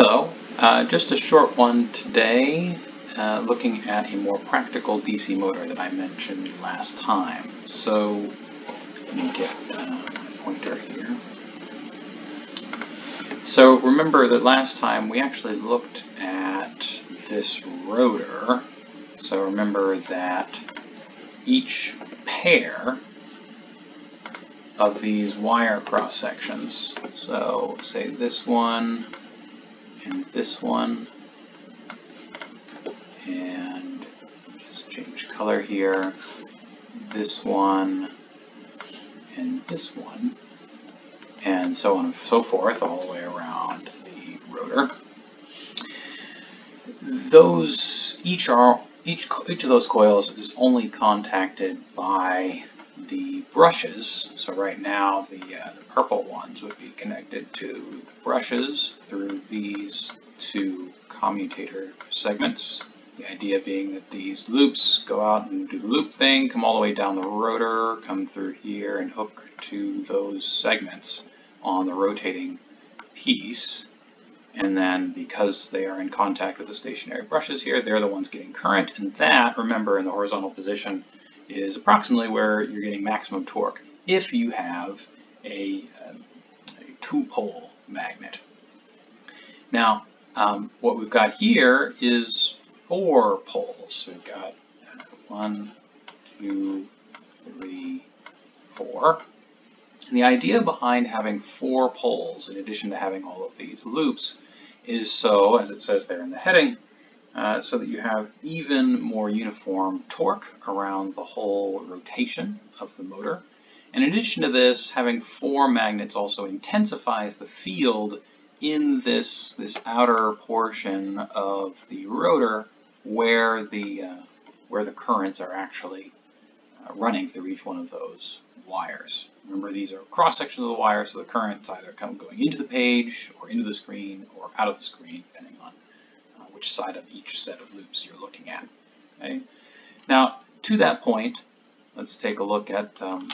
Hello, uh, just a short one today, uh, looking at a more practical DC motor that I mentioned last time. So, let me get uh, my pointer here. So remember that last time we actually looked at this rotor. So remember that each pair of these wire cross sections, so say this one, and this one. And just change color here. This one. And this one. And so on and so forth all the way around the rotor. Those each are each each of those coils is only contacted by the brushes. So right now the, uh, the purple ones would be connected to the brushes through these two commutator segments. The idea being that these loops go out and do the loop thing, come all the way down the rotor, come through here and hook to those segments on the rotating piece. And then because they are in contact with the stationary brushes here, they're the ones getting current. And that, remember, in the horizontal position, is approximately where you're getting maximum torque if you have a, um, a two-pole magnet. Now, um, what we've got here is four poles. we've got uh, one, two, three, four. And the idea behind having four poles, in addition to having all of these loops, is so, as it says there in the heading, uh, so that you have even more uniform torque around the whole rotation of the motor. In addition to this, having four magnets also intensifies the field in this, this outer portion of the rotor where the, uh, where the currents are actually uh, running through each one of those wires. Remember, these are cross sections of the wire, so the current's either come going into the page or into the screen or out of the screen, which side of each set of loops you're looking at. Okay? Now, to that point, let's take a look at um,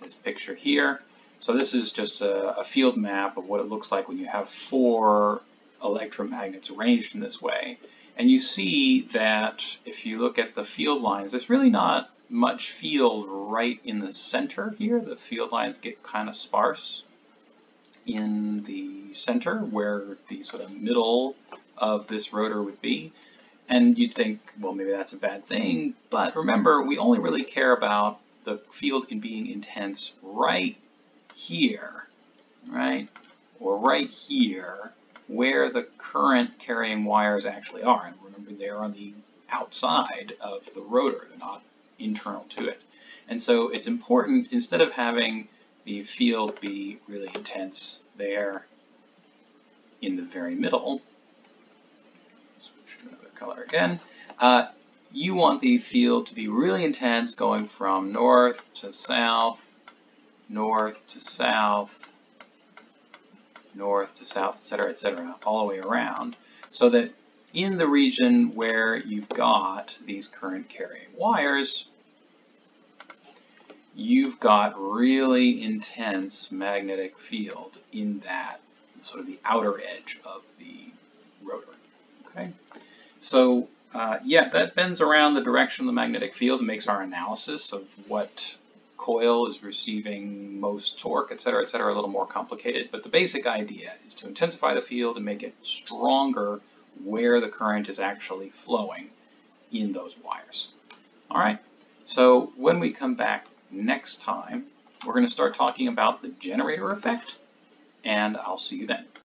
this picture here. So this is just a, a, field map of what it looks like when you have four electromagnets arranged in this way. And you see that if you look at the field lines, there's really not much field right in the center here. The field lines get kind of sparse in the center where the sort of middle of this rotor would be. And you'd think, well, maybe that's a bad thing. Mm-hmm. But remember, we only really care about the field in being intense right here, right? Or right here, where the current carrying wires actually are. And remember, they're on the outside of the rotor. They're not internal to it. And so it's important, instead of having the field be really intense there in the very middle, switch to another color again. Uh, you want the field to be really intense going from north to south, north to south, north to south, etc., etc., all the way around, so that in the region where you've got these current carrying wires, you've got really intense magnetic field in that sort of the outer edge of the rotor. Okay, so uh, yeah, that bends around the direction of the magnetic field and makes our analysis of what coil is receiving most torque, et cetera, et cetera, a little more complicated. But the basic idea is to intensify the field and make it stronger where the current is actually flowing in those wires. All right, so when we come back next time, we're going to start talking about the generator effect, and I'll see you then.